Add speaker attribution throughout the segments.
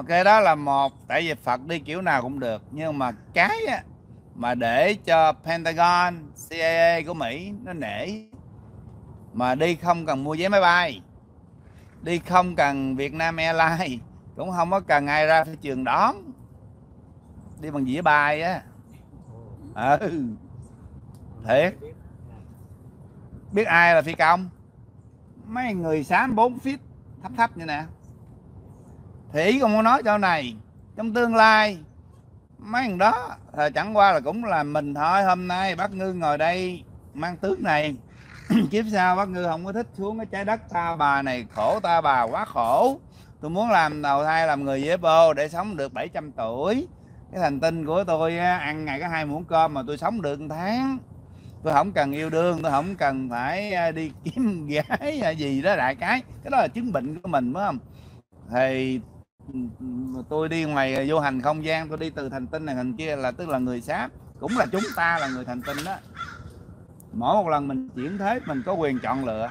Speaker 1: ok đó là một tại vì phật đi kiểu nào cũng được nhưng mà cái á, mà để cho pentagon cia của mỹ nó nể mà đi không cần mua vé máy bay đi không cần Vietnam Airlines cũng không có cần ai ra phi trường đón đi bằng dĩa bài á. Ừ. Thiệt. Biết ai là phi công? Mấy người xám 4 feet thấp thấp như nè thì ý con muốn nói cho này trong tương lai mấy thằng đó à, chẳng qua là cũng là mình thôi. Hôm nay bác ngư ngồi đây mang tước này. Kiếp sau bác ngư không có thích xuống cái trái đất ta bà này khổ ta bà quá khổ. Tôi muốn làm đầu thai làm người dễ bô để sống được 700 tuổi. Cái thành tinh của tôi ăn ngày có hai muỗng cơm mà tôi sống được một tháng. Tôi không cần yêu đương tôi không cần phải à, đi kiếm gái à, gì đó đại cái. Cái đó là chứng bệnh của mình phải không? Thì tôi đi ngoài vô hành không gian tôi đi từ thành tinh này thành kia là tức là người sáp cũng là chúng ta là người thành tinh đó. Mỗi một lần mình chuyển thế mình có quyền chọn lựa.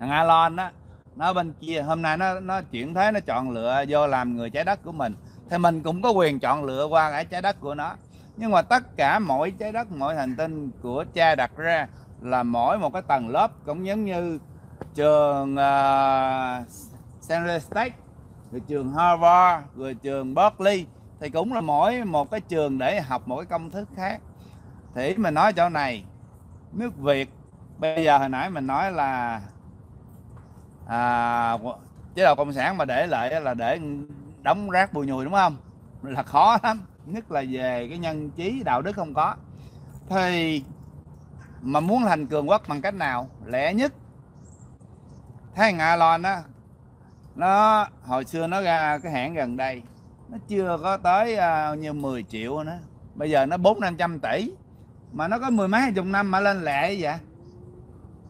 Speaker 1: Thằng Alon đó nó bên kia hôm nay nó nó chuyển thế nó chọn lựa vô làm người trái đất của mình. Thì mình cũng có quyền chọn lựa qua cái trái đất của nó. Nhưng mà tất cả mỗi trái đất mỗi hành tinh của cha đặt ra là mỗi một cái tầng lớp cũng giống như trường uh, San Jose State rồi trường Harvard rồi trường Berkeley thì cũng là mỗi một cái trường để học một cái công thức khác. Thì mình nói chỗ này nước Việt bây giờ hồi nãy mình nói là à, chế độ cộng sản mà để lại là để đóng rác bùi nhùi đúng không? Là khó lắm nhất là về cái nhân trí đạo đức không có. Thì mà muốn thành cường quốc bằng cách nào? Lẽ nhất thấy thằng lo á nó hồi xưa nó ra cái hãng gần đây nó chưa có tới uh, như 10 triệu nữa. Bây giờ nó bốn năm trăm tỷ mà nó có mười mấy hai chục năm mà lên lệ vậy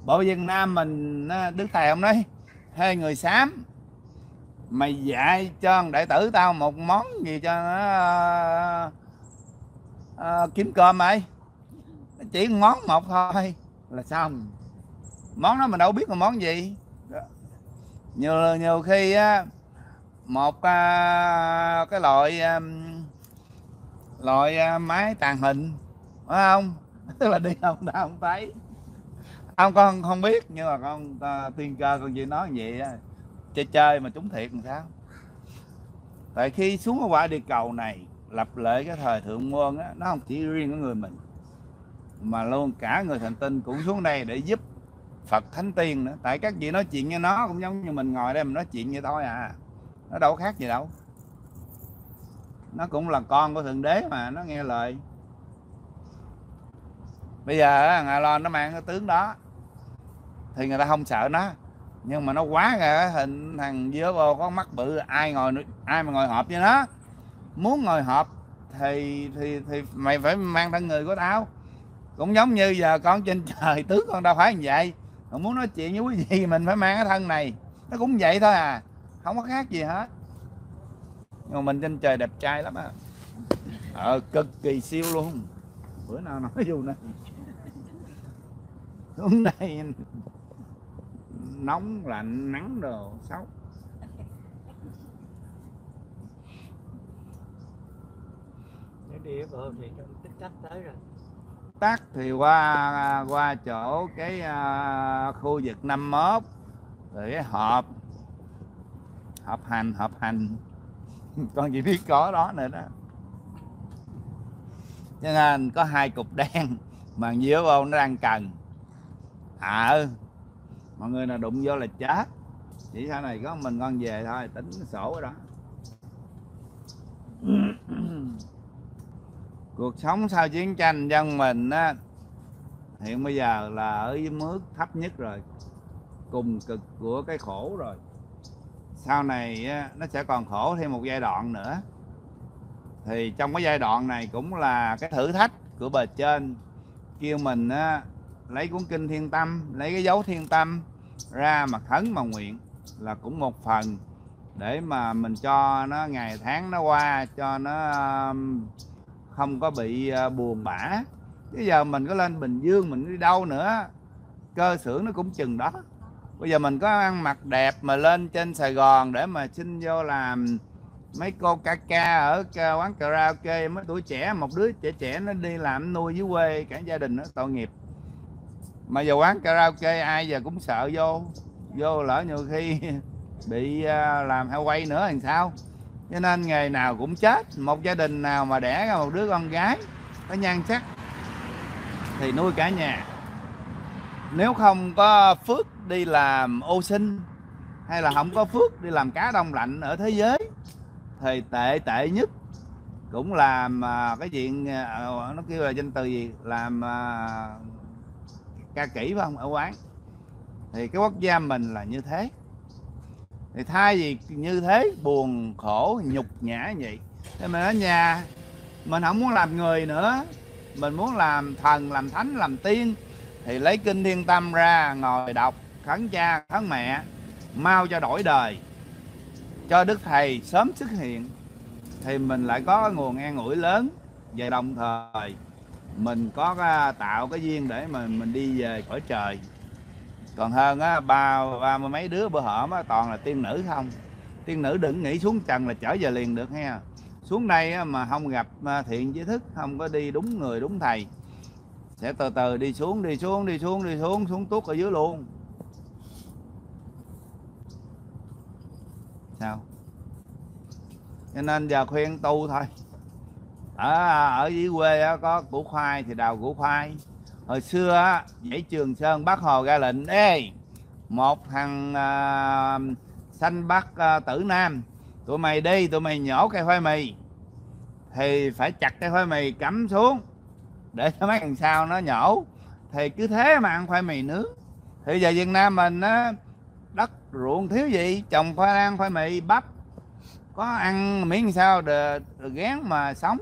Speaker 1: bộ Việt Nam mình Đức Thầy ông nói hai người xám mày dạy cho đệ tử tao một món gì cho nó uh, uh, kiếm cơm ấy chỉ món một thôi là xong. Món đó mình đâu biết là món gì nhiều nhiều khi á một à, cái loại à, loại à, máy tàn hình phải không? Tức là đi không đã không thấy. Ông con không biết nhưng mà con à, tiên cơ con chỉ nói vậy á chơi chơi mà trúng thiệt làm sao? Tại khi xuống ở quả địa cầu này lập lệ cái thời thượng nguồn á nó không chỉ riêng của người mình mà luôn cả người thành tinh cũng xuống đây để giúp Phật Thánh Tiên nữa. Tại các vị nói chuyện với nó cũng giống như mình ngồi đây mình nói chuyện vậy thôi à. Nó đâu khác gì đâu. Nó cũng là con của thượng đế mà, nó nghe lời. Bây giờ ngài lo nó mang cái tướng đó, thì người ta không sợ nó. Nhưng mà nó quá ra hình thằng dứa vô có mắt bự, ai ngồi ai mà ngồi họp với nó? Muốn ngồi họp thì thì thì mày phải mang thân người của tao. Cũng giống như giờ con trên trời, tướng con đâu phải như vậy còn muốn nói chuyện với quý vị, mình phải mang cái thân này. Nó cũng vậy thôi à. Không có khác gì hết. Nhưng mà mình trên trời đẹp trai lắm á. Ờ cực kỳ siêu luôn. Bữa nào nói dù nè xuống đây nóng lạnh, nắng đồ xấu
Speaker 2: đi bơm thì tích tắc tới rồi
Speaker 1: tắt thì qua qua chỗ cái uh, khu vực 51 rồi cái hộp hộp hành hộp hành. Con chỉ biết có đó nữa đó. Cho nên có hai cục đen mà dưới vô nó đang cần. À ừ, mọi người nào đụng vô là chết. Chỉ sau này có mình con về thôi tính sổ đó. cuộc sống sau chiến tranh dân mình á hiện bây giờ là ở dưới mức thấp nhất rồi cùng cực của cái khổ rồi. Sau này á, nó sẽ còn khổ thêm một giai đoạn nữa. Thì trong cái giai đoạn này cũng là cái thử thách của bề trên. Kêu mình á, lấy cuốn kinh thiên tâm lấy cái dấu thiên tâm ra mà khấn mà nguyện là cũng một phần để mà mình cho nó ngày tháng nó qua cho nó không có bị à, buồn bã. Bây giờ mình có lên bình dương mình đi đâu nữa, cơ xưởng nó cũng chừng đó. Bây giờ mình có ăn mặc đẹp mà lên trên Sài Gòn để mà xin vô làm mấy cô ca ca ở quán karaoke, mấy tuổi trẻ, một đứa trẻ trẻ nó đi làm nuôi dưới quê, cả gia đình nó tội nghiệp. Mà giờ quán karaoke ai giờ cũng sợ vô vô lỡ nhiều khi bị à, làm heo quay nữa làm sao? Cho nên nghề nào cũng chết. Một gia đình nào mà đẻ ra một đứa con gái có nhan sắc thì nuôi cả nhà. Nếu không có phước đi làm ô sinh hay là không có phước đi làm cá đông lạnh ở thế giới, thì tệ tệ nhất cũng làm à, cái chuyện à, nó kêu là danh từ gì? Làm à, ca kỹ phải không? Ở quán. Thì cái quốc gia mình là như thế thì thay vì như thế buồn khổ nhục nhã như vậy. Thì mình ở nhà mình không muốn làm người nữa. Mình muốn làm thần làm thánh làm tiên. Thì lấy kinh thiên tâm ra ngồi đọc khấn cha khấn mẹ mau cho đổi đời. Cho đức thầy sớm xuất hiện. Thì mình lại có cái nguồn an ủi lớn. Và đồng thời mình có cái, tạo cái duyên để mà mình đi về khỏi trời còn hơn á ba ba mươi mấy đứa bữa hổm á toàn là tiên nữ không. Tiên nữ đừng nghĩ xuống trần là trở về liền được ha xuống đây á, mà không gặp à, thiện trí thức không có đi đúng người đúng thầy. Sẽ từ từ đi xuống đi xuống đi xuống đi xuống xuống tuốt ở dưới luôn. Sao? Cho nên giờ khuyên tu thôi. Ở à, ở dưới quê á, có củ khoai thì đào củ khoai hồi xưa á, dãy trường sơn bác hồ ra lệnh ê một thằng à, xanh bắc à, tử nam tụi mày đi tụi mày nhổ cây khoai mì. Thì phải chặt cây khoai mì cắm xuống để cho mấy thằng sau nó nhổ. Thì cứ thế mà ăn khoai mì nướng. Thì giờ Việt Nam mình á đất ruộng thiếu gì trồng khoai lang khoai mì bắp có ăn miếng sao để, gán mà sống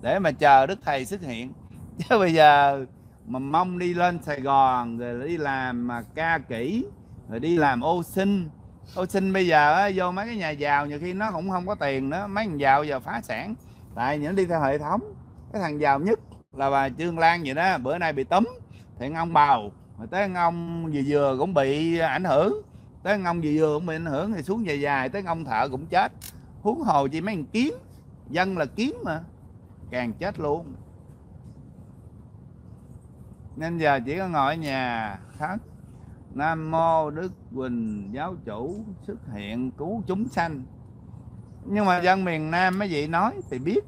Speaker 1: để mà chờ đức thầy xuất hiện. Chứ bây giờ mà mong đi lên Sài Gòn rồi đi làm mà ca kỹ rồi đi làm ô sinh. Ô sinh bây giờ á, vô mấy cái nhà giàu nhiều khi nó cũng không có tiền nữa. Mấy thằng giàu giờ phá sản. Tại những đi theo hệ thống. Cái thằng giàu nhất là bà Trương Lan vậy đó. Bữa nay bị tấm thì ông bào rồi tới ông vừa vừa cũng bị ảnh hưởng. Tới ông vừa vừa cũng bị ảnh hưởng thì xuống dài dài. Tới ông thợ cũng chết. Huống hồ chỉ mấy thằng kiếm. Dân là kiếm mà. Càng chết luôn nên giờ chỉ có ngồi ở nhà. Khấn nam mô đức quỳnh giáo chủ xuất hiện cứu chúng sanh. Nhưng mà dân miền nam mấy vị nói thì biết.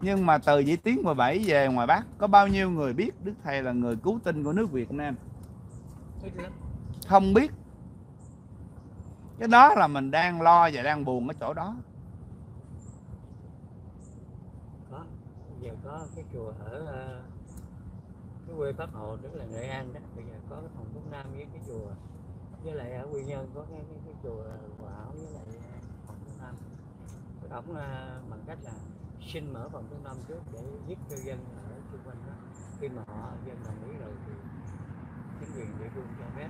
Speaker 1: Nhưng mà từ Vĩ Tiến 17 về ngoài Bắc có bao nhiêu người biết Đức Thầy là người cứu tinh của nước Việt Nam? Không biết. Cái đó là mình đang lo và đang buồn ở chỗ đó.
Speaker 2: Có. Giờ có cái chùa ở ờ, quê Bắc Hồ tức là Nghệ An đó. Bây giờ có cái phòng Phúc Nam với cái chùa. Với lại ở Quy Nhơn có cái cái, cái chùa Hòa Hảo với lại à, phòng Phúc Nam. Thì ổng à, bằng cách là xin mở phòng Phúc Nam trước để giúp cho dân ở xung quanh đó. Khi mà họ dân đồng ý rồi thì chính quyền địa phương cho phép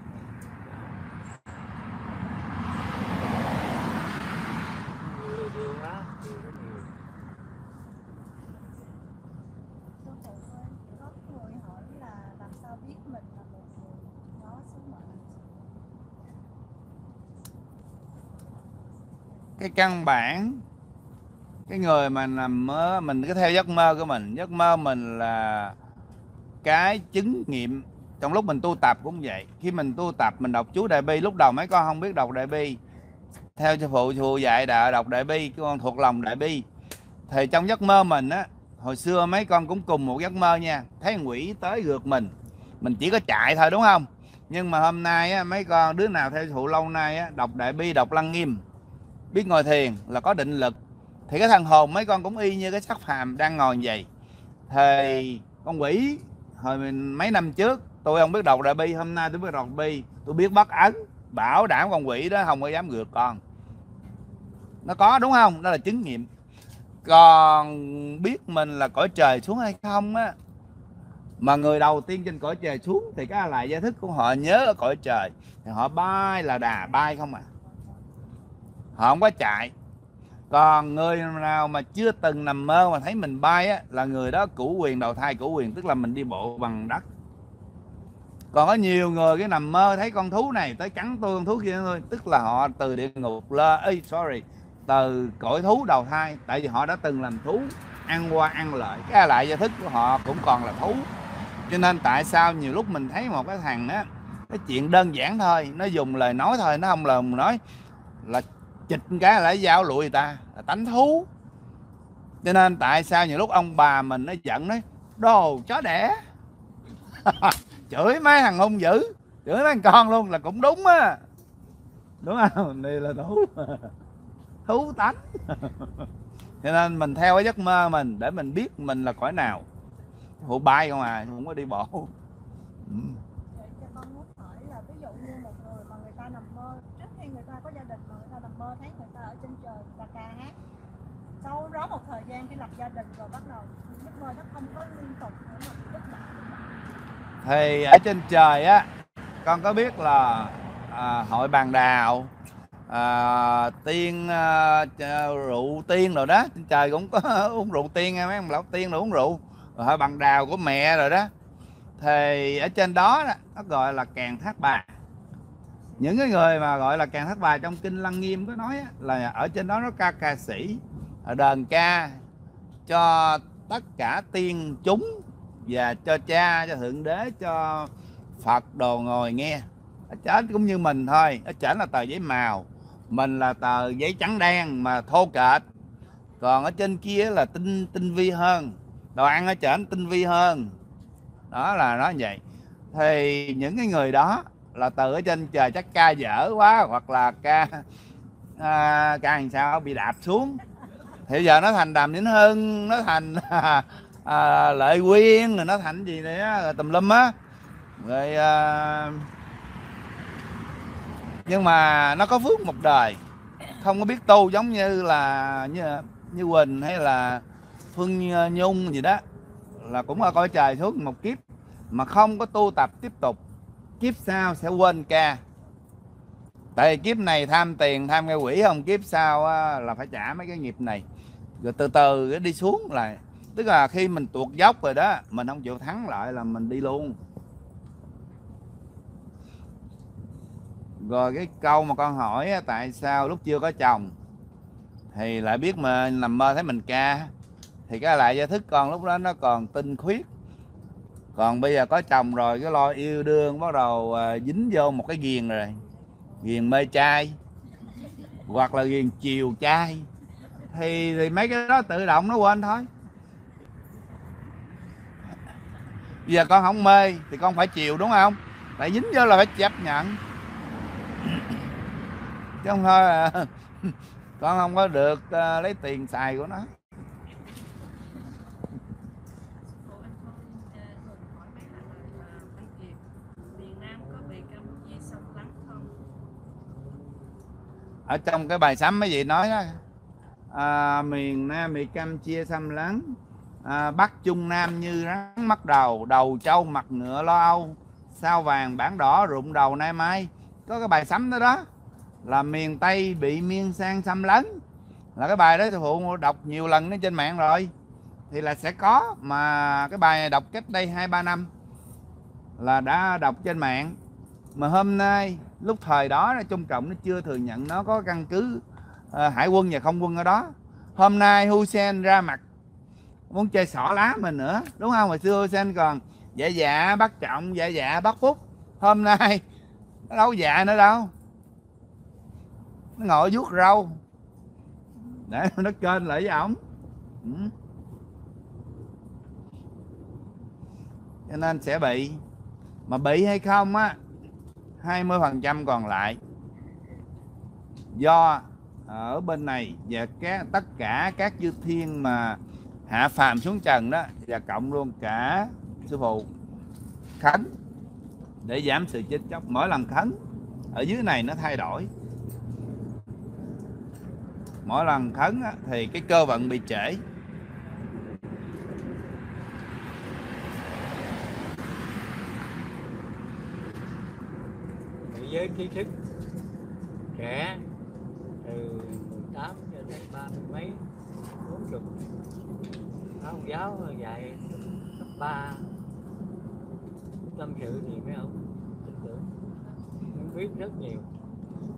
Speaker 2: nhiều điều quá điều rất nhiều
Speaker 3: Sư phụ ơi, có người hỏi là làm sao biết mình là một người có sứ mệnh
Speaker 1: cái căn bản cái người mà nằm mơ mình cứ theo giấc mơ của mình. Giấc mơ mình là cái chứng nghiệm. Trong lúc mình tu tập cũng vậy. Khi mình tu tập mình đọc chú đại bi lúc đầu mấy con không biết đọc đại bi. Theo sư phụ phụ dạy đã đọc đại bi con thuộc lòng đại bi. Thì trong giấc mơ mình á hồi xưa mấy con cũng cùng một giấc mơ nha. Thấy quỷ tới gượt mình. Mình chỉ có chạy thôi đúng không? Nhưng mà hôm nay á, mấy con đứa nào theo thụ phụ lâu nay á, đọc đại bi đọc lăng nghiêm biết ngồi thiền là có định lực. Thì cái thằng hồn mấy con cũng y như cái sắc phàm đang ngồi như vậy. Thì con quỷ hồi mình, mấy năm trước tôi không biết đọc đại bi hôm nay tôi biết đọc bi tôi biết bắt ấn bảo đảm con quỷ đó không có dám gượt con. Nó có đúng không? Đó là chứng nghiệm. Còn biết mình là cõi trời xuống hay không á mà người đầu tiên trên cõi trời xuống thì cái lại giải thức của họ nhớ ở cõi trời. Thì họ bay là đà bay không à họ không có chạy. Còn người nào mà chưa từng nằm mơ mà thấy mình bay á, là người đó củ quyền đầu thai củ quyền, tức là mình đi bộ bằng đất. Còn có nhiều người cái nằm mơ thấy con thú này tới cắn tôi con thú kia thôi, tức là họ từ địa ngục lơ, ê, sorry, từ cõi thú đầu thai, tại vì họ đã từng làm thú, ăn qua ăn lợi cái lại gia thức của họ cũng còn là thú. Cho nên tại sao nhiều lúc mình thấy một cái thằng á, cái chuyện đơn giản thôi, nó dùng lời nói thôi, nó không lời nói, là chịch cái là giao lụi người ta. Là tánh thú. Cho nên tại sao nhiều lúc ông bà mình nó giận đấy đồ, chó đẻ. Chửi mấy thằng hung dữ. Chửi mấy thằng con luôn là cũng đúng á. Đúng không? Đây là thú. Thú tánh. Cho nên mình theo cái giấc mơ mình để mình biết mình là cõi nào. Hụt bay không à không có đi bộ ừ.
Speaker 3: Vậy cho con muốn hỏi là ví dụ như một người mà người ta nằm mơ trước khi người ta có gia đình mà người ta nằm mơ thấy người ta ở trên trời người ta ca hát sau đó một thời gian khi lập gia đình rồi bắt đầu giấc mơ nó không có liên tục nữa mà bất động
Speaker 1: thì ở trên trời á con có biết là à, hội bàn đào à, tiên à, rượu tiên rồi đó trên trời cũng có uống rượu tiên nghe mấy ông lão tiên rồi uống rượu. Rồi hội bàn đào của mẹ rồi đó. Thì ở trên đó, đó nó gọi là càng thác bà. Những cái người mà gọi là càng thác bà trong kinh lăng nghiêm có nói là ở trên đó nó ca ca sĩ. Ờ, đờn ca cho tất cả tiên chúng và cho cha cho thượng đế cho phật đồ ngồi nghe. Ở trển cũng như mình thôi ở trển là tờ giấy màu mình là tờ giấy trắng đen mà thô kệch. Còn ở trên kia là tinh tinh vi hơn đồ ăn ở trển tinh vi hơn. Đó là nó vậy. Thì những cái người đó là từ ở trên trời chắc ca dở quá hoặc là ca à, ca làm sao bị đạp xuống thì giờ nó thành đàm vĩnh hưng nó thành à, à, lợi quyên rồi nó thành gì đấy rồi tùm lum á. Rồi à, nhưng mà nó có phước một đời. Không có biết tu giống như là như như quỳnh hay là phương nhung gì đó. Là cũng ở cõi trời xuống một kiếp mà không có tu tập tiếp tục. Kiếp sau sẽ quên ca. Tại kiếp này tham tiền tham cái quỷ không? Kiếp sau là phải trả mấy cái nghiệp này rồi từ từ cái đi xuống lại. Tức là khi mình tuột dốc rồi đó mình không chịu thắng lại là mình đi luôn. Rồi cái câu mà con hỏi tại sao lúc chưa có chồng? Thì lại biết mà nằm mơ thấy mình ca. Thì cái lại gia thức con lúc đó nó còn tinh khuyết. Còn bây giờ có chồng rồi cái lo yêu đương bắt đầu à, dính vô một cái ghiền rồi. Ghiền mê trai hoặc là ghiền chiều trai thì thì mấy cái đó tự động nó quên thôi. Bây giờ con không mê thì con phải chịu đúng không? Lại dính vô là phải chấp nhận. Chứ không thôi à, con không có được uh, lấy tiền xài của nó. Ở trong cái bài sắm mấy vị nói đó à, miền Nam bị Campuchia xâm lấn à, Bắc Trung Nam như rắn mắt đầu đầu trâu mặt ngựa lo âu sao vàng bản đỏ rụng đầu nay mai. Có cái bài sắm đó đó là miền Tây bị miên sang xâm lấn. Là cái bài đó thì phụ đọc nhiều lần trên mạng rồi. Thì là sẽ có mà cái bài này đọc cách đây hai ba năm là đã đọc trên mạng. Mà hôm nay lúc thời đó là Trung trọng nó chưa thừa nhận nó có căn cứ. Ờ, hải quân và không quân ở đó. Hôm nay Hussein ra mặt, muốn chơi xỏ lá mình nữa, đúng không? Hồi xưa Hussein còn dạ dạ bắt trọng dạ dạ bắt phúc. Hôm nay nó đâu dạ nữa đâu. Nó ngồi vuốt râu. Để nó kênh lại với ổng. Ừ. cho nên sẽ bị. Mà bị hay không á 20 phần trăm còn lại. Do ở bên này và các tất cả các chư thiên mà hạ phàm xuống trần đó và cộng luôn cả sư phụ khánh để giảm sự chết chóc. Mỗi lần khánh ở dưới này nó thay đổi. Mỗi lần khấn á, thì cái cơ vận bị trễ.
Speaker 2: Thế với trí thức trẻ tám cho đến ba mươi mấy bốn chục. Ông giáo dạy cấp ba. Tâm sự thì mấy ông tin tưởng. Em biết rất nhiều.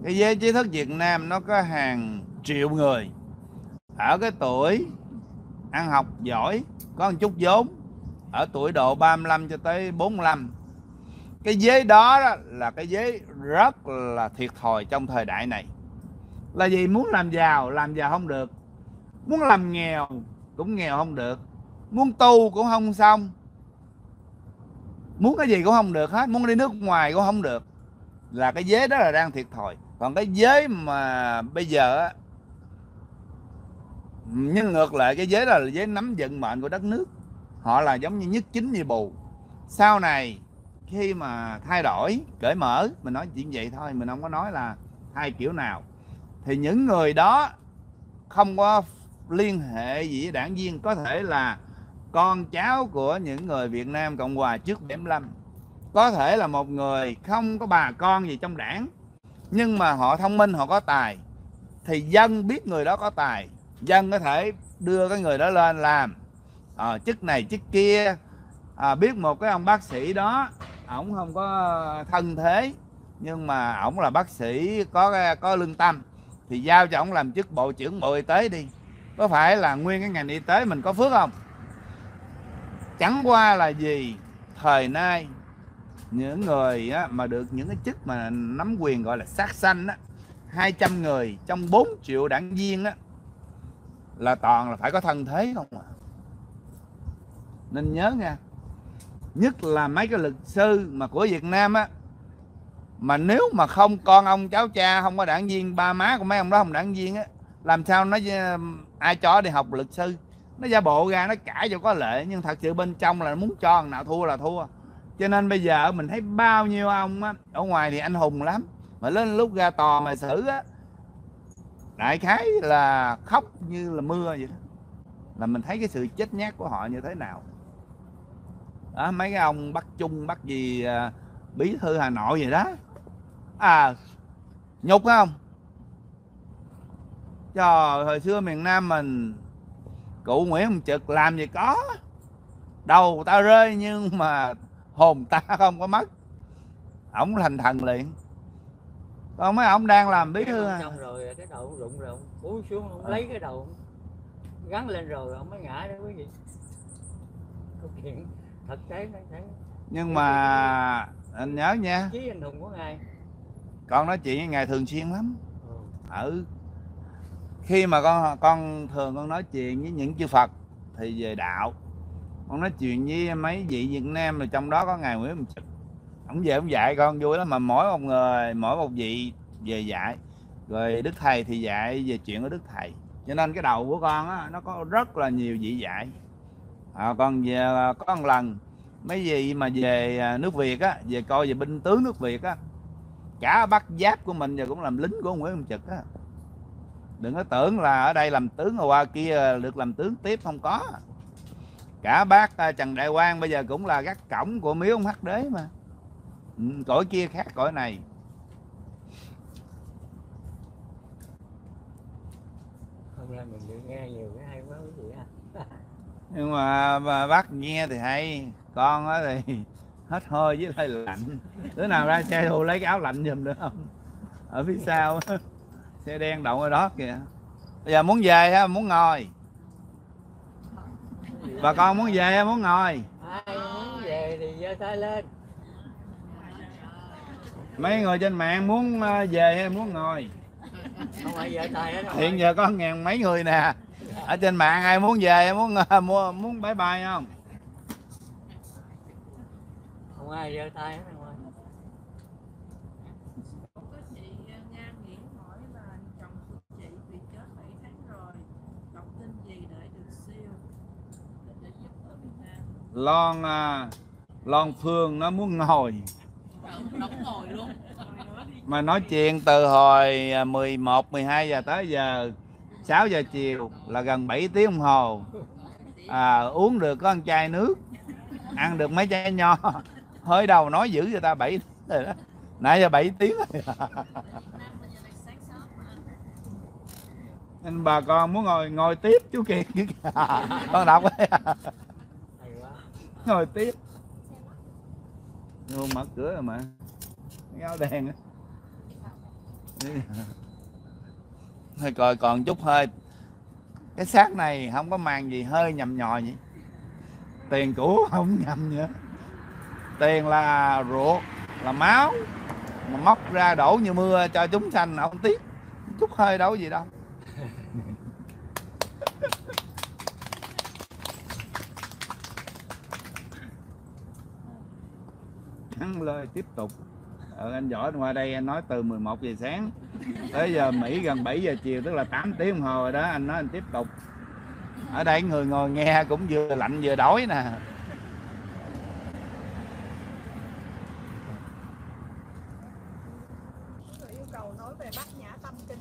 Speaker 1: Cái giới trí thức Việt Nam nó có hàng triệu người. Ở cái tuổi ăn học giỏi có một chút vốn. Ở tuổi độ 35 cho tới 45 cái giới đó, đó là cái giới rất là thiệt thòi trong thời đại này là gì muốn làm giàu làm giàu không được. Muốn làm nghèo cũng nghèo không được. Muốn tu cũng không xong. Muốn cái gì cũng không được hết. Muốn đi nước ngoài cũng không được. Là cái giới đó là đang thiệt thòi. Còn cái giới mà bây giờ á, nhưng ngược lại cái giới đó là giới nắm vận mệnh của đất nước. Họ là giống như nhất chính như bù. Sau này, khi mà thay đổi, cởi mở, mình nói chuyện vậy thôi, mình không có nói là hai kiểu nào thì những người đó không có liên hệ gì với đảng viên. Có thể là con cháu của những người Việt Nam Cộng Hòa trước 75 có thể là một người không có bà con gì trong đảng nhưng mà họ thông minh họ có tài. Thì dân biết người đó có tài dân có thể đưa cái người đó lên làm. À, chức này chức kia. À, biết một cái ông bác sĩ đó ổng không có thân thế nhưng mà ổng là bác sĩ có có lương tâm thì giao cho ông làm chức bộ trưởng bộ y tế đi. Có phải là nguyên cái ngành y tế mình có phước không? Chẳng qua là gì thời nay những người á, mà được những cái chức mà nắm quyền gọi là sát sanh á 200 người trong 4 triệu đảng viên á là toàn là phải có thân thế không à? Nên nhớ nha nhất là mấy cái luật sư mà của Việt Nam á mà nếu mà không con ông cháu cha không có đảng viên ba má của mấy ông đó không đảng viên á làm sao nó ờ, ai cho đi học luật sư? Nó giả bộ ra nó cãi cho có lệ nhưng thật sự bên trong là muốn cho thằng nào thua là thua. Cho nên bây giờ mình thấy bao nhiêu ông á ở ngoài thì anh hùng lắm mà lên lúc ra tòa mà xử á đại khái là khóc như là mưa vậy đó. Là mình thấy cái sự chết nhát của họ như thế nào. Đó, mấy cái ông bắt chung bắt gì ờ, bí thư hà nội vậy đó à nhục không? Trời hồi xưa miền nam mình cụ nguyễn hồng trực làm gì có. Đầu ta rơi nhưng mà hồn ta không có mất. Ổng thành thần liền. Còn mấy ông đang làm bí thư à.
Speaker 2: rồi cái đầu rụng rồi ông cúi xuống ông lấy cái đầu gắn lên rồi ông mới ngã đó quý vị. Câu chuyện thực tế nó thấy.
Speaker 1: Nhưng mà anh nhớ nha.
Speaker 2: Chí anh hùng của ngài
Speaker 1: con nói chuyện với ngài thường xuyên lắm.
Speaker 2: Ừ.
Speaker 1: ở khi mà con con thường con nói chuyện với những chư Phật thì về đạo. Con nói chuyện với mấy vị Việt Nam rồi trong đó có ngài Nguyễn Minh Trực ông về ông dạy con vui lắm mà mỗi một người mỗi một vị về dạy. Rồi đức thầy thì dạy về chuyện của đức thầy. Cho nên cái đầu của con á nó có rất là nhiều vị dạy. À, con về có một lần mấy gì mà về à, nước Việt á về coi về binh tướng nước Việt á cả bắt giáp của mình giờ cũng làm lính của Nguyễn Văn Trực á. Đừng có tưởng là ở đây làm tướng rồi qua kia được làm tướng tiếp không có. Cả bác à, Trần Đại Quang bây giờ cũng là gác cổng của miếu ông Hắc Đế mà. Ừ, cõi kia khác cõi này.
Speaker 2: Hôm nay mình được nghe nhiều cái hay quá quý vị ha.
Speaker 1: Nhưng mà, mà bác nghe thì hay con á thì hết hơi với hơi lạnh. Đứa nào ra xe thu lấy cái áo lạnh giùm được không? Ở phía sau. Xe đen đậu ở đó kìa. Bây giờ muốn về ha muốn ngồi. Bà con muốn về hay muốn ngồi.
Speaker 2: Ai muốn về thì giơ tay lên.
Speaker 1: Mấy người trên mạng muốn ờ, về hay muốn ngồi.
Speaker 2: Không phải giơ tay hết
Speaker 1: hiện giờ có ngàn mấy người nè. Ở trên mạng ai muốn về muốn ờ, mua muốn bye bye không
Speaker 2: không ai giơ tay hết không ai
Speaker 4: có chị Nga Nguyễn hỏi là chồng của chị bị chết 7 tháng rồi. Đọc tin gì để được siêu? Để, để giúp ở Việt Nam.
Speaker 1: Lon à, lon phương nó muốn ngồi.
Speaker 4: Đóng ngồi luôn.
Speaker 1: Mà nói chuyện từ hồi à, 11 12 giờ tới giờ 6 giờ chiều là gần 7 tiếng đồng hồ. À, uống được có một chai nước ăn được mấy chai nho hơi đầu nói dữ người ta 7 rồi đó. Nãy giờ 7 tiếng rồi. Nên bà con muốn ngồi ngồi tiếp chú kiệt. Con đọc ấy. ngồi tiếp. Luôn mở cửa rồi mà. Cái đèn á. Thôi coi còn chút hơi. Cái xác này không có màng gì hơi nhầm nhò vậy. Tiền cũ không nhầm nữa tiền là ruột là máu. Mà móc ra đổ như mưa cho chúng sanh không tiếc. Chút hơi đâu gì đâu. Hắn lời tiếp tục. Ờ, anh giỏi qua đây anh nói từ 11 giờ sáng tới giờ Mỹ gần 7 giờ chiều tức là 8 tiếng đồng hồ rồi đó anh nói anh tiếp tục. Ở đây người ngồi nghe cũng vừa lạnh vừa đói nè
Speaker 3: Người yêu cầu nói về bát nhã tâm kinh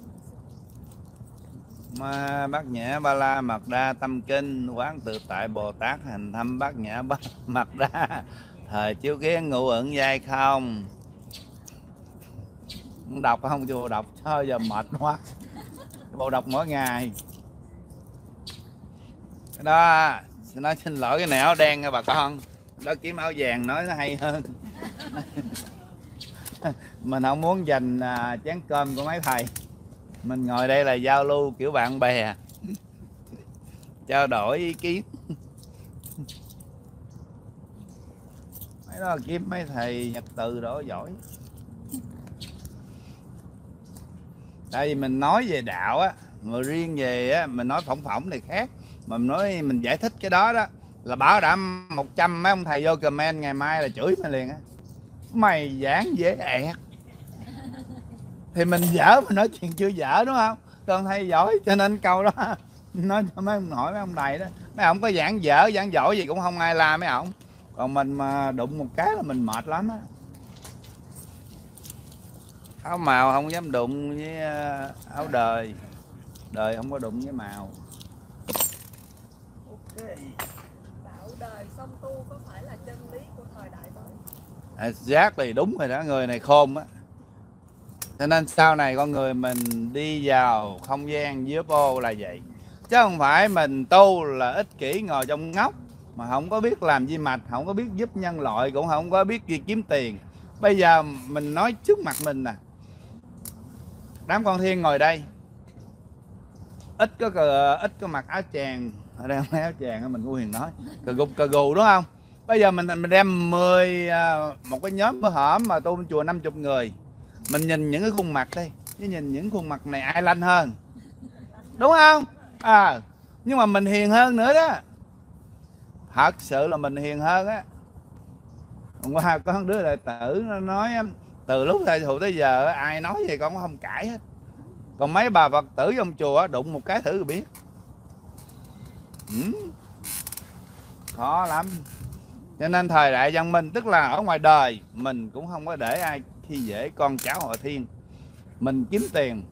Speaker 1: ma Ờ, bát nhã ba la mật đa tâm kinh, quán tự tại bồ tát hành thâm bát nhã ba mật đa. Thời chiếu kiến ngụ ẩn dai không? Đọc không? Chùa đọc. Thôi, giờ mệt quá. Bộ đọc mỗi ngày. Cái đó nói xin lỗi cái nẻo đen nha bà con. Đó, kiếm áo vàng nói nó hay hơn. Mình không muốn dành à, chén cơm của mấy thầy mình ngồi đây là giao lưu kiểu bạn bè. Trao đổi ý kiến. Mấy đó kiếm mấy thầy nhật từ đó giỏi. Tại vì mình nói về đạo á, mà riêng về á, mình nói phỏng phỏng thì khác. Mà mình nói, mình giải thích cái đó đó, là bảo đảm 100 mấy ông thầy vô comment ngày mai là chửi mày liền á. Mày giảng dễ ẹt thì mình dở mình nói chuyện chưa dở đúng không? Còn thầy giỏi cho nên câu đó nói cho mấy ông nội mấy ông thầy đó. Mấy ông có giảng dở giảng giỏi gì cũng không ai la mấy ông. Còn mình mà đụng một cái là mình mệt lắm á. Áo màu không dám đụng với ờ, áo đời. Đời không có đụng với màu. Ok.
Speaker 3: Đạo đời song tu có phải là chân lý của thời đại mới?
Speaker 1: Exactly đúng rồi đó người này khôn á cho nên sau này con người mình đi vào không gian dưới ô là vậy. Chứ không phải mình tu là ích kỷ ngồi trong ngóc mà không có biết làm di mạch không có biết giúp nhân loại cũng không có biết gì kiếm tiền. Bây giờ mình nói trước mặt mình nè. Đám con thiên ngồi đây. Ít có cờ, ít có mặc áo chàng. Ở đây không áo chàng á, mình cũng huyền nói. Cờ gục cờ gù đúng không? Bây giờ mình mình đem 10 à, một cái nhóm bữa hổm mà tu chùa 50 người mình nhìn những cái khuôn mặt đi chứ nhìn những khuôn mặt này ai lanh hơn. Đúng không? À nhưng mà mình hiền hơn nữa đó. Thật sự là mình hiền hơn á. Hôm qua có một đứa đệ tử nó nói, từ lúc thầy thụ tới giờ ai nói gì con cũng không cãi hết. Còn mấy bà phật tử trong chùa đụng một cái thử rồi biết ừ. khó lắm. Cho nên thời đại văn minh, tức là ở ngoài đời, mình cũng không có để ai khi dễ con cháu họ thiên. Mình kiếm tiền,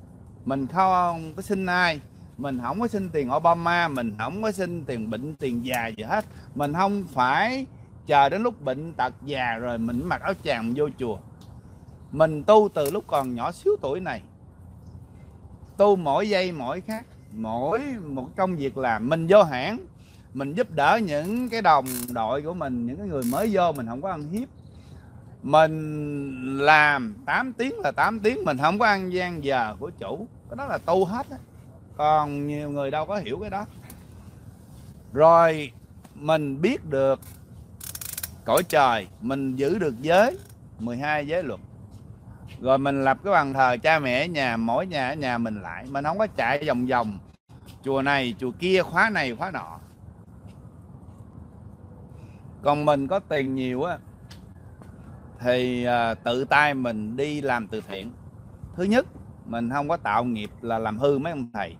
Speaker 1: mình không có xin ai. Mình không có xin tiền Obama, mình không có xin tiền bệnh, tiền già gì hết. Mình không phải chờ đến lúc bệnh tật già rồi mình mặc áo chàng vô chùa. Mình tu từ lúc còn nhỏ xíu tuổi này. Tu mỗi giây mỗi khác mỗi một công việc làm mình vô hãng. Mình giúp đỡ những cái đồng đội của mình, những cái người mới vô mình không có ăn hiếp mình làm 8 tiếng là 8 tiếng, mình không có ăn gian giờ của chủ. Cái đó là tu hết đó. còn nhiều người đâu có hiểu cái đó. Rồi, mình biết được cõi trời, mình giữ được giới 12 giới luật. Rồi mình lập cái bàn thờ cha mẹ ở nhà, mỗi nhà ở nhà mình lại. Mình không có chạy vòng vòng, chùa này, chùa kia, khóa này, khóa nọ. Còn mình có tiền nhiều á thì à, tự tay mình đi làm từ thiện. Thứ nhất mình không có tạo nghiệp là làm hư mấy ông thầy.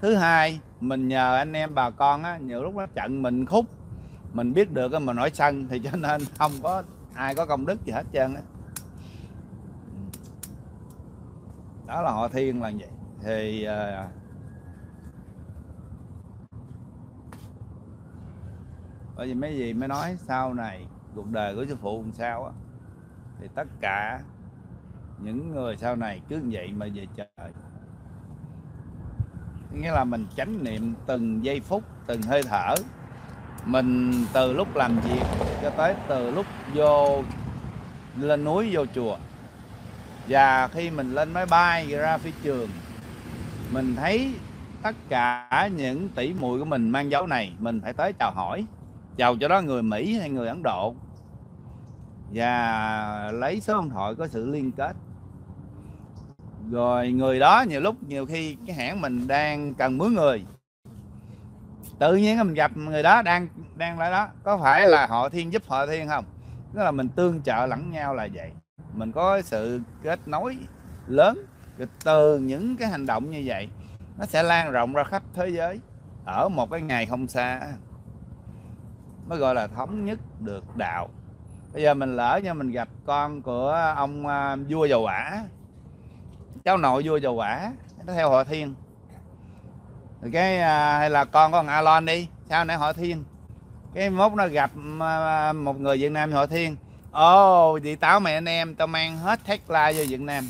Speaker 1: Thứ hai mình nhờ anh em bà con á nhiều lúc nó trận mình khúc. Mình biết được á, mình nổi sân thì cho nên không có ai có công đức gì hết trơn á. Ừ. Đó là họ thiên là vậy. Thì uh, bởi vì mấy gì mới nói sau này cuộc đời của sư phụ làm sao á thì tất cả những người sau này cứ vậy mà về trời. Nghĩa là mình chánh niệm từng giây phút, từng hơi thở. Mình từ lúc làm việc cho tới từ lúc vô lên núi, vô chùa. Và khi mình lên máy bay ra phi trường, mình thấy tất cả những tỷ muội của mình mang dấu này, mình phải tới chào hỏi. Chào cho đó người Mỹ hay người Ấn Độ và lấy số điện thoại có sự liên kết. Rồi người đó nhiều lúc nhiều khi cái hãng mình đang cần mướn người. Tự nhiên mình gặp người đó đang đang lại đó, có phải là họ thiên giúp họ thiên không? Tức là mình tương trợ lẫn nhau là vậy. Mình có sự kết nối lớn từ những cái hành động như vậy, nó sẽ lan rộng ra khắp thế giới, ở một cái ngày không xa, mới gọi là thống nhất được đạo bây giờ mình lỡ nha mình gặp con của ông uh, vua dầu quả cháu nội vua dầu quả nó theo họ thiên. Rồi cái uh, hay là con của ông Alon đi sao nãy họ thiên. Cái mốt nó gặp uh, một người Việt Nam họ thiên. Ồ oh, chị táo mẹ anh em tao mang hết Tesla vô Việt Nam.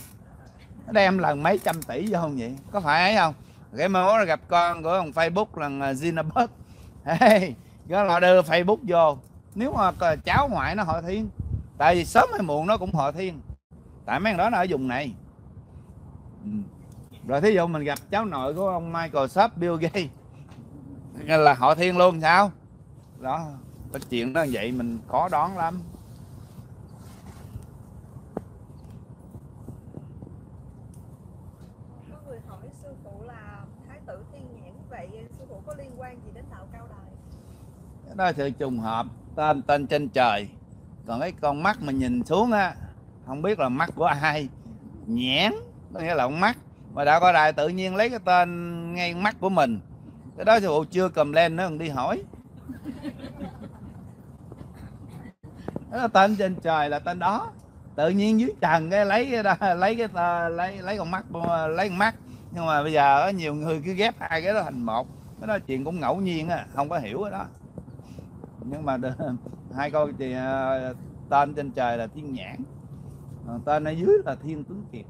Speaker 1: Nó đem lần mấy trăm tỷ vô không vậy? Có phải ấy không? Cái mốt nó gặp con của ông Facebook là Zinabert. Hey, cái họ đưa Facebook vô nếu mà cháu ngoại nó họ thiên tại vì sớm hay muộn nó cũng họ thiên. Tại mấy thằng đó nó ở vùng này. Ừ. rồi thí dụ mình gặp cháu nội của ông Michael Shop Bill Gates là họ thiên luôn sao? Đó cái chuyện đó vậy mình khó đoán lắm.
Speaker 3: Có người hỏi sư phụ là thái tử thiên nhãn vậy sư phụ có liên quan gì đến đạo cao đài?
Speaker 1: Đó là sự trùng hợp tên tên trên trời. Còn cái con mắt mà nhìn xuống á không biết là mắt của ai. Nhãn có nghĩa là con mắt. Mà đã có đài tự nhiên lấy cái tên ngay mắt của mình. Cái đó sư phụ chưa cầm lên nó còn đi hỏi. Đó là tên trên trời là tên đó. Tự nhiên dưới trần cái lấy cái đó, lấy cái tờ, lấy lấy con mắt lấy con mắt. Nhưng mà bây giờ có nhiều người cứ ghép hai cái đó thành một. Cái đó chuyện cũng ngẫu nhiên á không có hiểu cái đó nhưng mà hai câu thì à, tên trên trời là thiên nhãn. Ờ, tên ở dưới là thiên tuấn kiệt.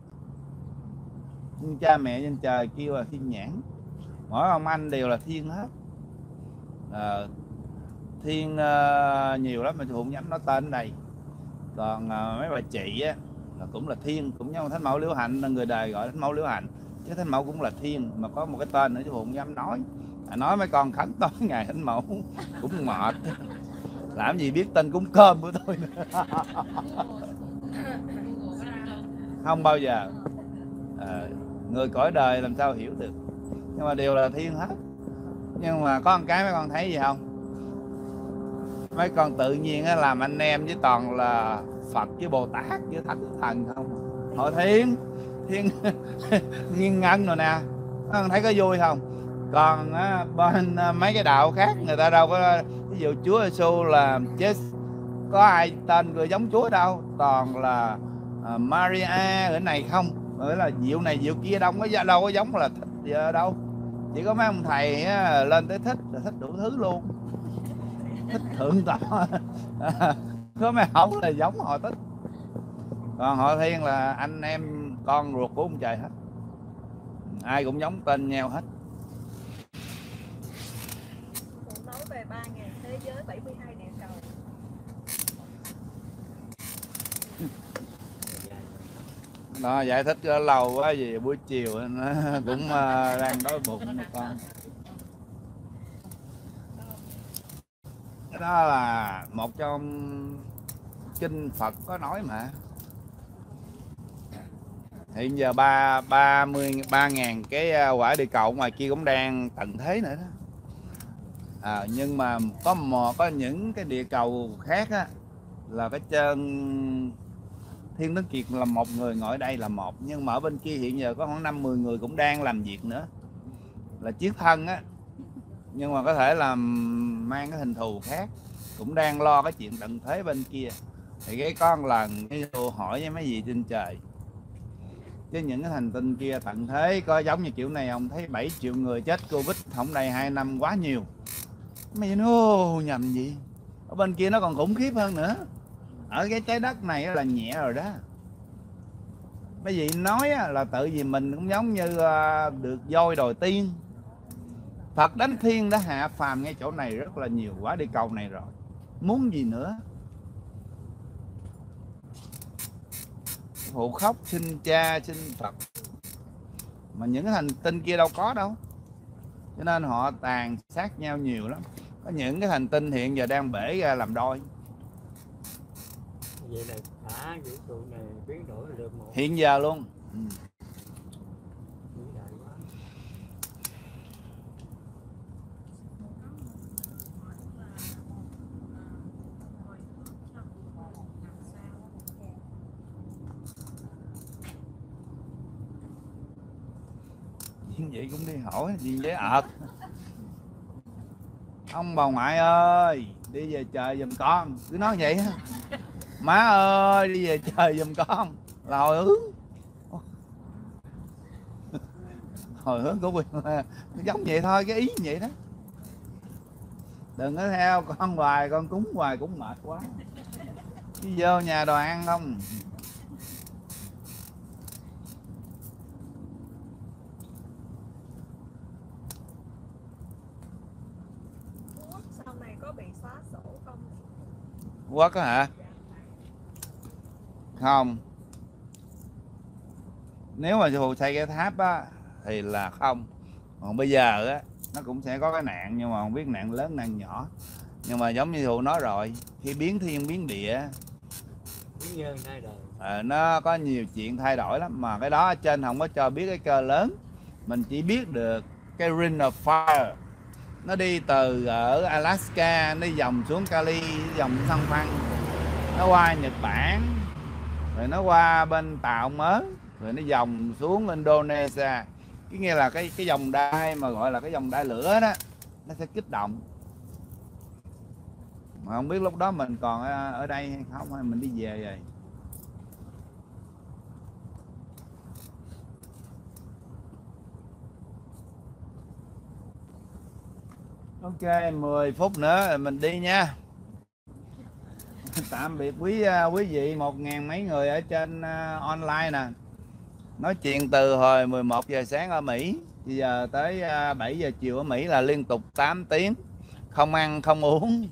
Speaker 1: Nhưng cha mẹ trên trời kêu là thiên nhãn. Mỗi ông anh đều là thiên hết. Ờ, à, thiên uh, nhiều lắm mà không nhắm nói tên này. Đây còn uh, mấy bà chị á là cũng là thiên cũng như thánh mẫu liễu hạnh là người đời gọi thánh mẫu liễu hạnh. Chứ thánh mẫu cũng là thiên mà có một cái tên nữa chứ không dám nói nói mấy con khánh tối ngày thánh mẫu cũng mệt. Làm gì biết tên cúng cơm của tôi nữa. Không bao giờ à, người cõi đời làm sao hiểu được. Nhưng mà đều là thiên hết. Nhưng mà có một cái mấy con thấy gì không? Mấy con tự nhiên làm anh em với toàn là phật với bồ tát với thánh thần không? Hội thiên thiên nghiêng ngân rồi nè. Con thấy có vui không? Còn á, bên à, mấy cái đạo khác người ta đâu có ví dụ chúa giêsu là chết có ai tên người giống chúa đâu toàn là uh, maria ở này không ở là diệu này diệu kia đâu có đâu có giống là thích gì đâu. Chỉ có mấy ông thầy á, lên tới thích là thích đủ thứ luôn. Thích thượng tọa. Có mấy ông là giống họ thích. Còn họ thiên là anh em con ruột của ông trời hết. Ai cũng giống tên nhau hết
Speaker 3: Phụ nói về 3.000 thế giới 72 địa cầu
Speaker 1: đó giải thích lâu quá gì buổi chiều nó cũng uh, đang đói bụng con đó là một trong kinh Phật có nói mà. Hiện giờ ba ba mươi ba ngàn cái à, quả địa cầu ngoài kia cũng đang tận thế nữa đó à, nhưng mà có một có những cái địa cầu khác á là cái chân Thiên Tấn Kiệt là một người ngồi đây là một nhưng mà ở bên kia hiện giờ có khoảng năm 10 người cũng đang làm việc nữa. Là chiếc thân á nhưng mà có thể là mang cái hình thù khác cũng đang lo cái chuyện tận thế bên kia. Thì cái con lần hỏi với mấy gì trên trời. Chứ những cái hành tinh kia tận thế có giống như kiểu này ông thấy 7 triệu người chết covid không đầy hai năm quá nhiều mày nó nhầm gì? Ở bên kia nó còn khủng khiếp hơn nữa. Ở cái trái đất này là nhẹ rồi đó. Mấy vị nói là tự vì mình cũng giống như ờ, được voi đòi tiên. Phật đánh thiên đã hạ phàm ngay chỗ này rất là nhiều quá đi cầu này rồi. Muốn gì nữa? Phụ khóc xin cha, xin phật. Mà những cái hành tinh kia đâu có đâu. Cho nên họ tàn sát nhau nhiều lắm có những cái hành tinh hiện giờ đang bể ra làm đôi.
Speaker 2: Vậy là cả vũ trụ này biến đổi được một.
Speaker 1: Hiện giờ luôn. Ừ. vậy cũng đi hỏi gì vậy ợt ông bà ngoại ơi, đi về trời giùm con. Cứ nói vậy á má ơi, đi về trời giùm con. Là hồi hướng. Hồi hướng của quyền là giống vậy thôi, cái ý vậy đó. Đừng có theo con hoài, con cúng hoài cũng mệt quá. Đi vô nhà đồ ăn không
Speaker 3: Quốc sau này có sổ không
Speaker 1: hả? Không. Nếu mà phù xây cái tháp á thì là không. Còn bây giờ á nó cũng sẽ có cái nạn nhưng mà không biết nạn lớn nạn nhỏ. Nhưng mà giống như thù nói rồi khi biến thiên biến địa
Speaker 2: biến nhân
Speaker 1: ờ, nó có nhiều chuyện thay đổi lắm. Mà cái đó ở trên không có cho biết cái cơ lớn. Mình chỉ biết được cái ring of fire nó đi từ ở Alaska, nó dòng xuống Cali, dòng San Phan. Nó qua Nhật Bản, rồi nó qua bên Tàu mới, rồi nó dòng xuống Indonesia. Cái nghĩa là cái cái dòng đai mà gọi là cái dòng đai lửa đó, nó sẽ kích động. Mà không biết lúc đó mình còn ở ở đây hay không, hay mình đi về rồi Ok 10 phút nữa rồi mình đi nha. Tạm biệt quý à, quý vị, một ngàn mấy người ở trên à, online nè. Nói chuyện từ hồi 11 giờ sáng ở Mỹ, Bây giờ tới à, 7 giờ chiều ở Mỹ là liên tục 8 tiếng. Không ăn, không uống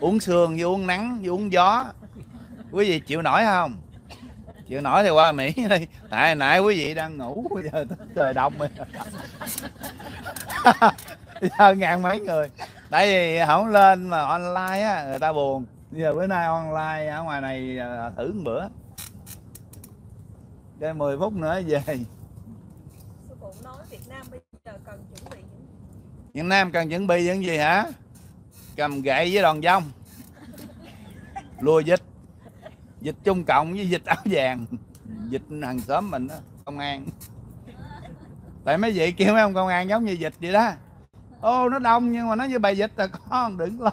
Speaker 1: Uống sương với uống nắng với uống gió. Quý vị chịu nổi không? Chịu nổi thì qua Mỹ đi. Tại nãy quý vị đang ngủ, Bây giờ tới trời đông rồi giờ ngàn mấy người. Tại vì không lên mà online á người ta buồn. Giờ bữa nay online ở ngoài này à, thử một bữa. Cái 10 phút nữa về.
Speaker 3: Sư phụ nói Việt Nam bây giờ cần chuẩn bị những
Speaker 1: Việt Nam cần chuẩn bị những gì hả? Cầm gậy với đòn dông. Lùa dịch. Dịch Trung Cộng với dịch áo vàng. Dịch hàng xóm mình đó công an. Tại mấy vị kêu mấy ông công an giống như dịch vậy đó ô, nó đông nhưng mà nó như bài dịch là con, đừng lo.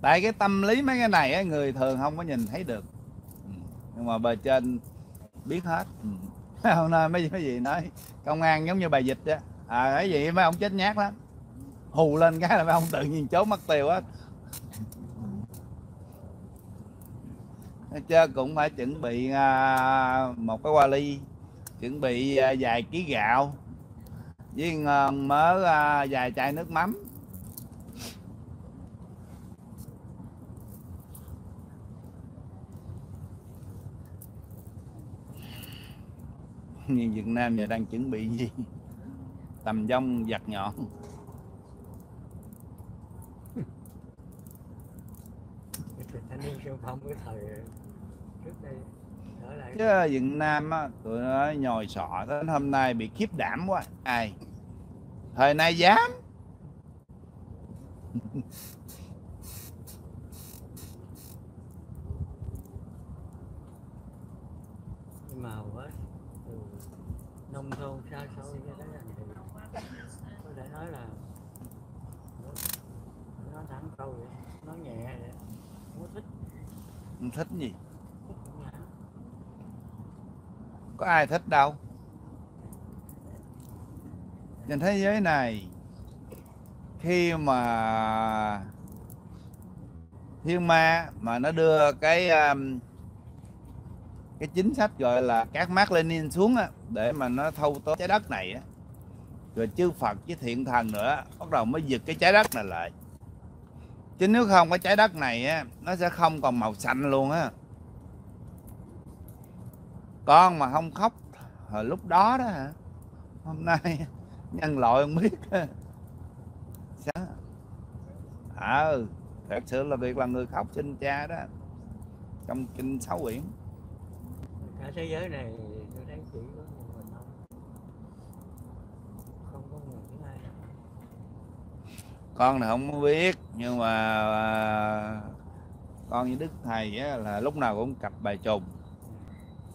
Speaker 1: Tại cái tâm lý mấy cái này người thường không có nhìn thấy được. Ừ, nhưng mà bề trên biết hết. Ừ. Hôm nay mấy gì nói, công an giống như bài dịch á. À cái gì mấy ông chết nhát lắm. Hù lên cái là mấy ông tự nhiên chốn mất tiêu hết. Chứ cũng phải chuẩn bị à, một cái ly chuẩn bị à, vài ký gạo với mớ à, vài chai nước mắm. Nhưng Việt Nam giờ đang chuẩn bị gì? Tầm dông giặt nhọn.
Speaker 2: Thanh niên xung phong cái thời trước đây trở lại
Speaker 1: chứ Việt Nam á tụi nó nhồi sọ đến hôm nay bị khiếp đảm quá. Ai? Thời nay dám.
Speaker 2: Nhưng mà quá. Từ nông thôn xa xôi như thế này. Thì có thể nói là nó thẳng câu vậy. Nó nhẹ vậy. Không có thích.
Speaker 1: Không thích gì
Speaker 2: thích cũng hả
Speaker 1: có ai thích đâu. Trên thế giới này khi mà thiên ma mà nó đưa cái um, cái chính sách gọi là các mác Lenin xuống á để mà nó thâu tóm trái đất này á rồi chư Phật với thiện thần nữa bắt đầu mới giật cái trái đất này lại. Chứ nếu không cái trái đất này á nó sẽ không còn màu xanh luôn á con mà không khóc hồi lúc đó đó hả? Hôm nay nhân loại không biết. Sao ờ à, thật sự là việc là người khóc sinh cha đó trong kinh sáu quyển
Speaker 2: cả thế giới này tôi thấy chỉ có một mình ông. Không có người thứ hai. Đâu.
Speaker 1: con thì không biết nhưng mà à, con với đức thầy á, là lúc nào cũng cặp bài trùng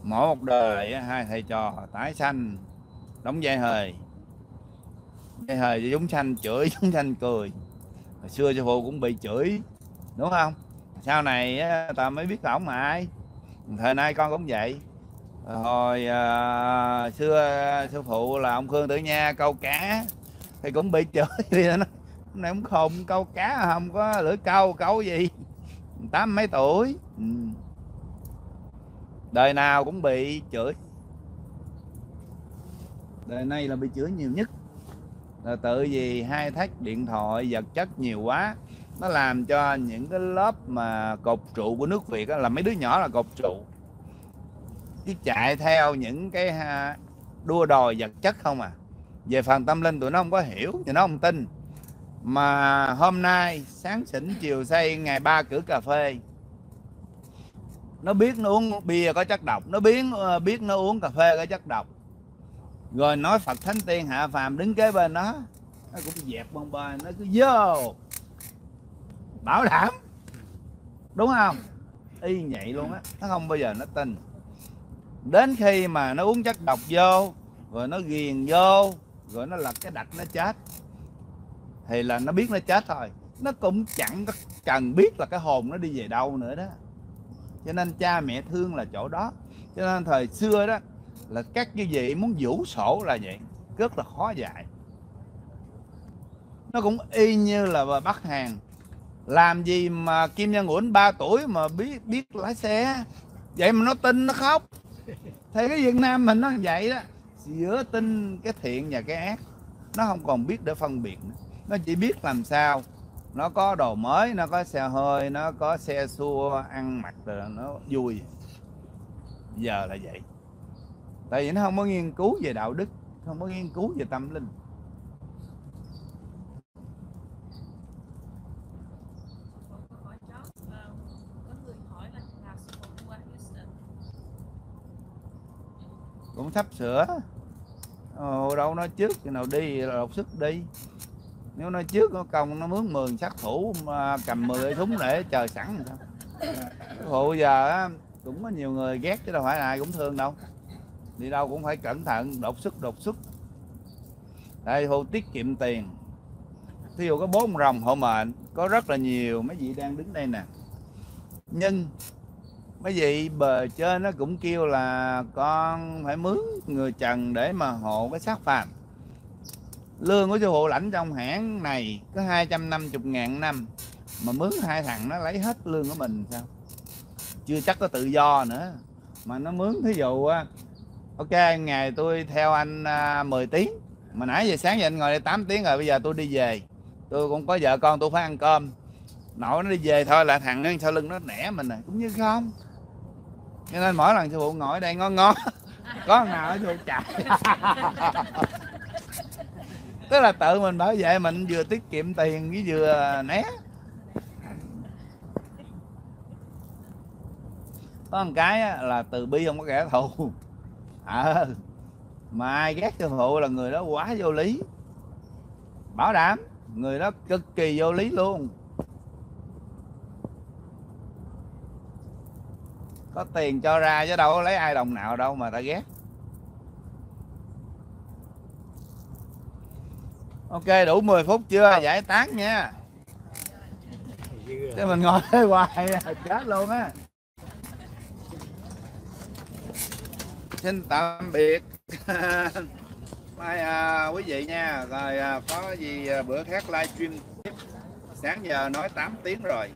Speaker 1: một đời hai thầy trò, tái sanh, đóng dây hời dây hời cho chúng sanh, chửi chúng sanh cười. Hồi xưa sư phụ cũng bị chửi, đúng không? Sau này ta mới biết ổng mà ai. Thời nay con cũng vậy. Hồi à, xưa, sư phụ là ông khương tử nha câu cá, thì cũng bị chửi. Thì nó hôm nay cũng khùng câu cá, không có lưỡi câu câu gì? Tám mấy tuổi. Ừ đời nào cũng bị chửi. Đời này là bị chửi nhiều nhất. Là tự vì hai thách điện thoại vật chất nhiều quá nó làm cho những cái lớp mà cột trụ của nước Việt đó, là mấy đứa nhỏ là cột trụ. Cứ chạy theo những cái đua đòi vật chất không à. Về phần tâm linh tụi nó không có hiểu thì nó không tin. Mà hôm nay sáng sỉnh chiều say ngày ba cửa cà phê nó biết nó uống bia có chất độc. Nó biết ờ, biết nó uống cà phê có chất độc. Rồi nói Phật Thánh Tiên hạ phàm đứng kế bên nó nó cũng dẹp bông bê nó cứ vô. Bảo đảm. Đúng không? Y nhạy luôn á. Nó không bao giờ nó tin. Đến khi mà nó uống chất độc vô, rồi nó ghiền vô, rồi nó lật cái đạch nó chết, thì là nó biết nó chết thôi. Nó cũng chẳng cần biết là cái hồn nó đi về đâu nữa đó cho nên cha mẹ thương là chỗ đó. Cho nên thời xưa đó là các như vậy muốn vũ sổ là vậy, rất là khó dạy. Nó cũng y như là bắt hàng làm gì mà kim nhân uẩn 3 tuổi mà biết biết lái xe vậy mà nó tin nó khóc. Thì cái việt nam mình nó vậy đó, giữa tin cái thiện và cái ác, nó không còn biết để phân biệt nữa. nó chỉ biết làm sao nó có đồ mới nó có xe hơi nó có xe xua ăn mặc rồi nó vui. Giờ là vậy. Tại vì nó không có nghiên cứu về đạo đức không có nghiên cứu về tâm linh. Cũng sắp sửa. Ồ, đâu nói trước khi nào đi là đột sức đi nếu nói trước nó công nó mướn mười sát thủ mà cầm 10 súng để chờ sẵn sao? Phụ giờ á, cũng có nhiều người ghét chứ đâu phải ai cũng thương đâu. Đi đâu cũng phải cẩn thận đột xuất đột xuất đây phụ tiết kiệm tiền. Thí dụ có bốn rồng hộ mệnh có rất là nhiều mấy vị đang đứng đây nè. Nhưng mấy vị bờ trên nó cũng kêu là con phải mướn người trần để mà hộ cái xác phàm lương của sư phụ lãnh trong hãng này có 250 ngàn năm. Mà mướn hai thằng nó lấy hết lương của mình sao? Chưa chắc có tự do nữa. Mà nó mướn thí dụ á, ok ngày tôi theo anh à, 10 tiếng. Mà nãy giờ sáng giờ anh ngồi đây 8 tiếng rồi bây giờ tôi đi về. Tôi cũng có vợ con tôi phải ăn cơm. Nội nó đi về thôi là thằng nó sau lưng nó nẻ mình này cũng như không. Cho nên mỗi lần sư phụ ngồi ở đây ngon ngon. Có thằng nào ở vô chạy. tức là tự mình bảo vệ mình vừa tiết kiệm tiền với vừa né. Có một cái là từ bi không có kẻ thù. À, mà ai ghét sư phụ là người đó quá vô lý. Bảo đảm người đó cực kỳ vô lý luôn. Có tiền cho ra chứ đâu có lấy ai đồng nào đâu mà ta ghét. Ok đủ 10 phút chưa? Giải tán nha.
Speaker 2: Thế
Speaker 1: chứ mình ngồi đây hoài chết luôn á. Xin tạm biệt. Mai à, quý vị nha. Rồi à, có gì à, bữa khác livestream tiếp. Sáng giờ nói 8 tiếng rồi.